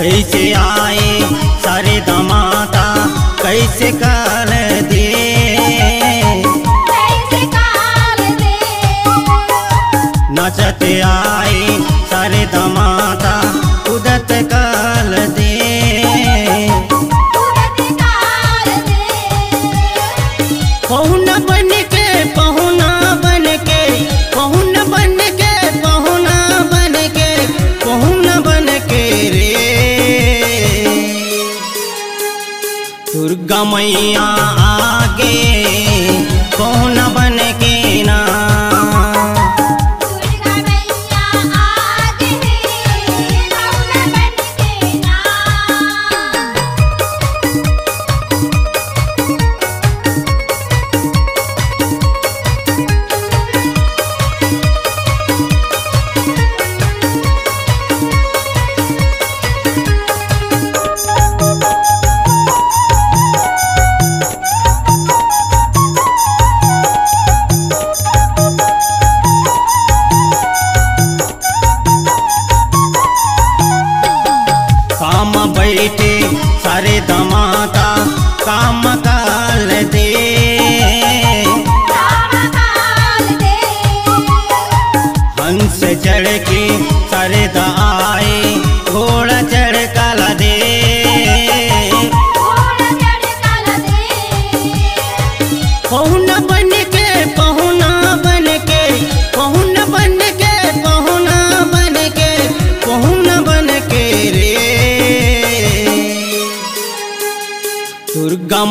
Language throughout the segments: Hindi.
कैसे आए? सारे दमाता कैसे का मैया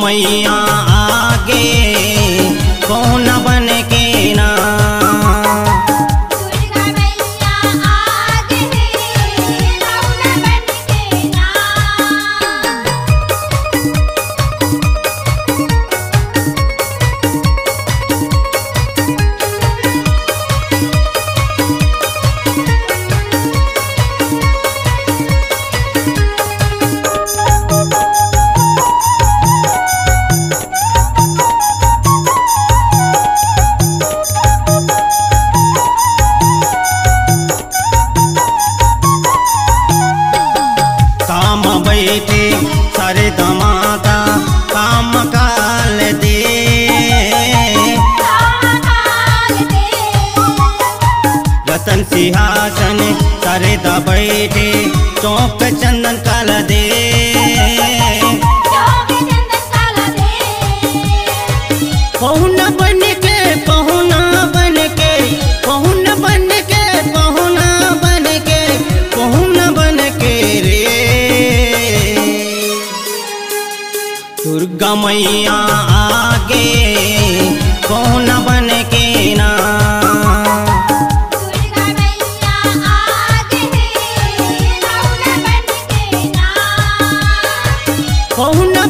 मैया で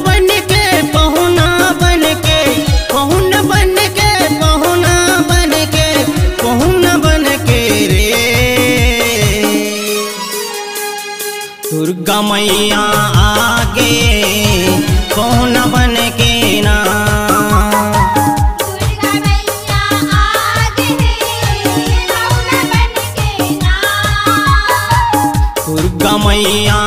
बन के पहुना बन के बन के रे। दुर्गा मैया आगे कौन बन के ना। दुर्गा मैया